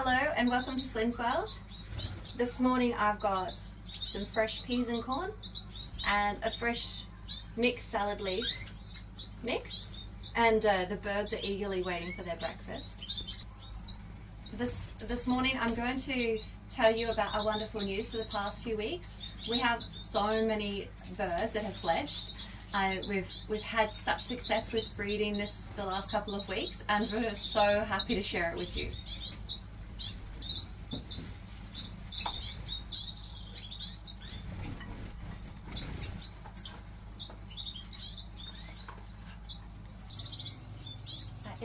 Hello and welcome to Flynn's World. This morning I've got some fresh peas and corn and a fresh mixed salad leaf mix and uh, the birds are eagerly waiting for their breakfast. This, this morning I'm going to tell you about our wonderful news for the past few weeks. We have so many birds that have fledged uh, we've we've had such success with breeding this the last couple of weeks and we're so happy to share it with you.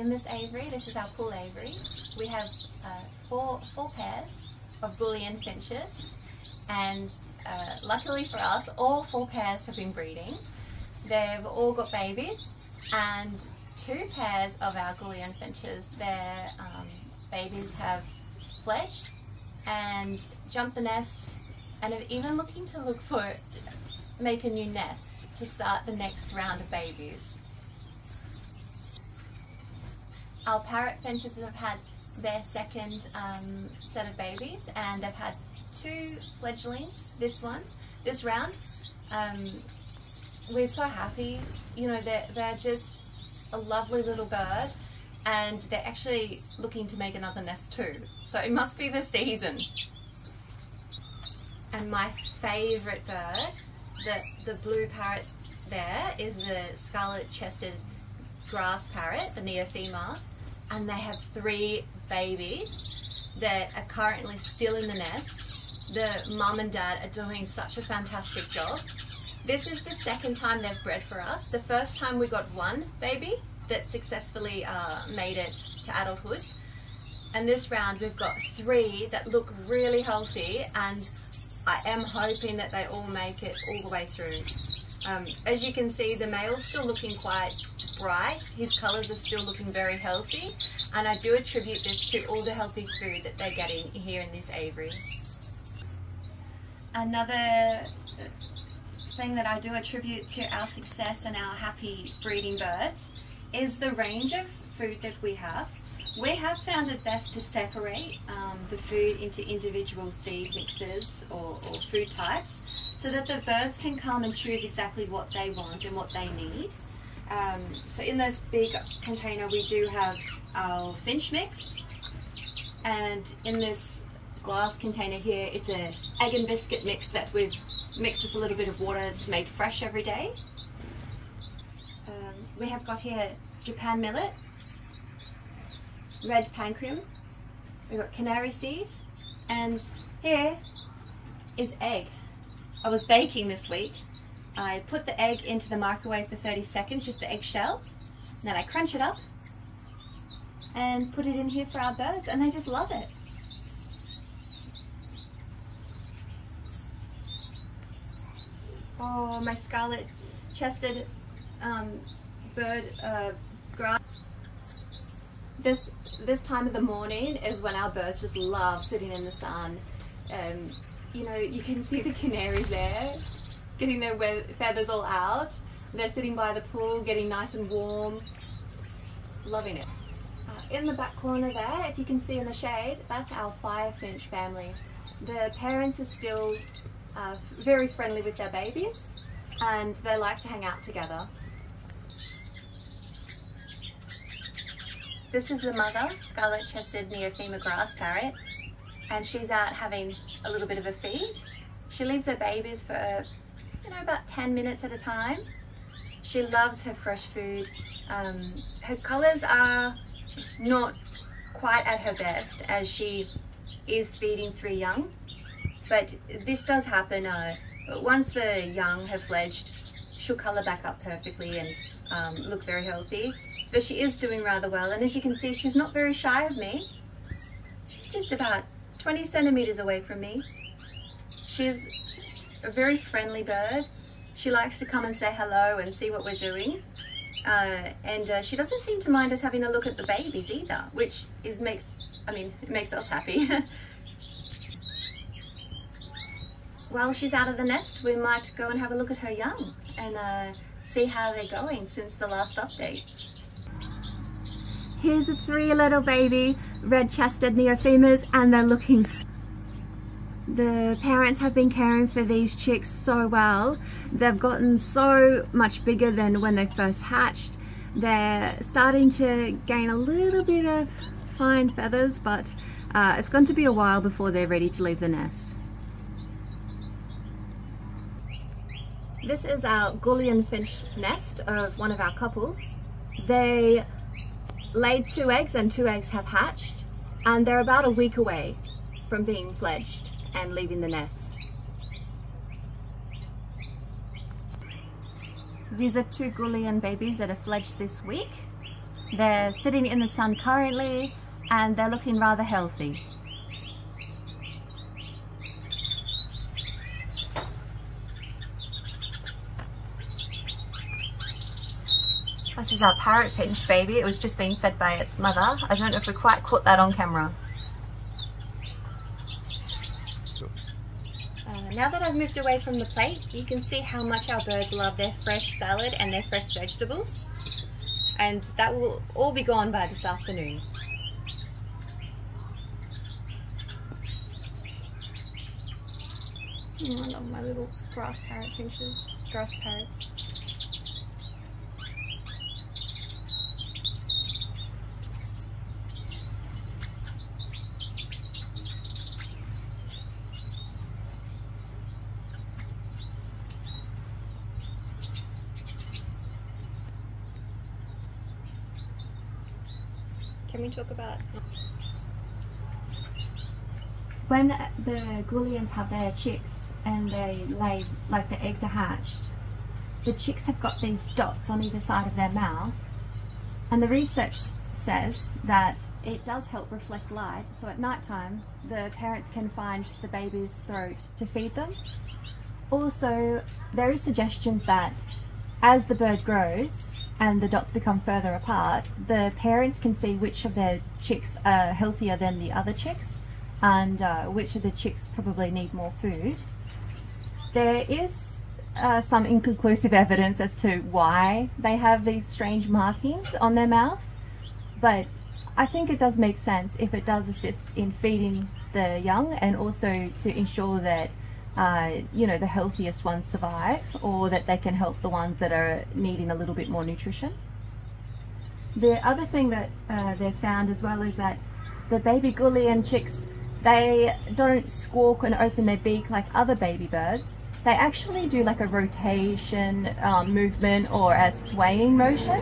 In this aviary, this is our pool aviary, we have uh, four, four pairs of Gouldian finches. And uh, luckily for us all four pairs have been breeding. They've all got babies. And two pairs of our Gouldian finches, their um, babies have fledged and jumped the nest and are even looking to look for, make a new nest to start the next round of babies. Our parrot finches have had their second um, set of babies and they've had two fledglings this one, this round. Um, we're so happy. You know, they're, they're just a lovely little bird and they're actually looking to make another nest too. So it must be the season. And my favourite bird, the, the blue parrot there, is the scarlet-chested grass parrot, the Neophema. And they have three babies that are currently still in the nest. The mum and dad are doing such a fantastic job. This is the second time they've bred for us. The first time we got one baby that successfully uh, made it to adulthood. And this round we've got three that look really healthy and I am hoping that they all make it all the way through. Um, as you can see, the male's still looking quite bright. His colours are still looking very healthy. And I do attribute this to all the healthy food that they're getting here in this aviary. Another thing that I do attribute to our success and our happy breeding birds is the range of food that we have. We have found it best to separate um, the food into individual seed mixes or, or food types so that the birds can come and choose exactly what they want and what they need. Um, so in this big container we do have our finch mix and in this glass container here it's a egg and biscuit mix that we've mixed with a little bit of water. It's made fresh every day. Um, we have got here Japan millet, red panicum, we've got canary seed, and here is egg. I was baking this week. I put the egg into the microwave for 30 seconds, just the egg shell. Then I crunch it up and put it in here for our birds and they just love it. Oh, my scarlet chested um, bird uh, grass. This, this time of the morning is when our birds just love sitting in the sun. Um, you know, you can see the canaries there, getting their feathers all out. They're sitting by the pool, getting nice and warm, loving it. Uh, in the back corner there, if you can see in the shade, that's our firefinch family. The parents are still uh, very friendly with their babies and they like to hang out together. This is the mother, scarlet-chested Neophema grass parrot, and she's out having a little bit of a feed. She leaves her babies for, you know, about 10 minutes at a time. She loves her fresh food. Um, her colours are not quite at her best as she is feeding three young but this does happen. Uh, once the young have fledged, she'll colour back up perfectly and um, look very healthy. But she is doing rather well. And as you can see, she's not very shy of me. She's just about 20 centimetres away from me. She's a very friendly bird. She likes to come and say hello and see what we're doing. Uh, and uh, she doesn't seem to mind us having a look at the babies either, which is makes, I mean, it makes us happy. while she's out of the nest, we might go and have a look at her young and uh, see how they're going since the last update. Here's a three little baby red-chested neophemas and they're looking the parents have been caring for these chicks so well. They've gotten so much bigger than when they first hatched. They're starting to gain a little bit of fine feathers, but uh, it's going to be a while before they're ready to leave the nest. This is our Gouldian finch nest of one of our couples. They laid two eggs and two eggs have hatched and they're about a week away from being fledged and leaving the nest. These are two Gouldian babies that have fledged this week. They're sitting in the sun currently and they're looking rather healthy. This is our parrot finch baby. It was just being fed by its mother. I don't know if we quite caught that on camera. Uh, now that I've moved away from the plate, you can see how much our birds love their fresh salad and their fresh vegetables. And that will all be gone by this afternoon. I love my little grass parrot finches, grass parrots. Can we talk about when the Gouldians have their chicks and they lay like the eggs are hatched, the chicks have got these dots on either side of their mouth, and the research says that it does help reflect light. So at night time, the parents can find the baby's throat to feed them. Also, there is suggestions that as the bird grows, and the dots become further apart, the parents can see which of their chicks are healthier than the other chicks and uh, which of the chicks probably need more food. There is uh, some inconclusive evidence as to why they have these strange markings on their mouth, but I think it does make sense if it does assist in feeding the young and also to ensure that uh, you know, the healthiest ones survive or that they can help the ones that are needing a little bit more nutrition. The other thing that uh, they've found as well is that the baby Gouldian chicks, they don't squawk and open their beak like other baby birds. They actually do like a rotation um, movement or a swaying motion.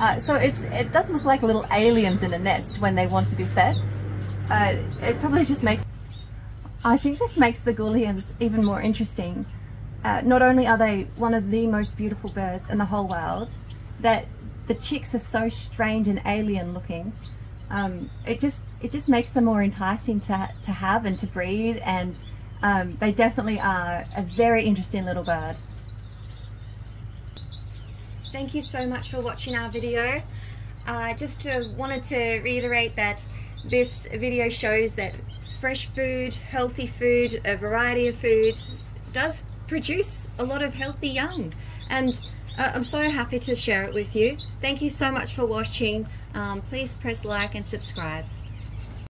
Uh, so it does look like little aliens in a nest when they want to be fed. Uh, it probably just makes I think this makes the Gouldians even more interesting. Uh, not only are they one of the most beautiful birds in the whole world, that the chicks are so strange and alien looking. Um, it just it just makes them more enticing to, to have and to breed and um, they definitely are a very interesting little bird. Thank you so much for watching our video. Uh, just to, wanted to reiterate that this video shows that fresh food, healthy food, a variety of food does produce a lot of healthy young. And uh, I'm so happy to share it with you. Thank you so much for watching. Um, please press like and subscribe.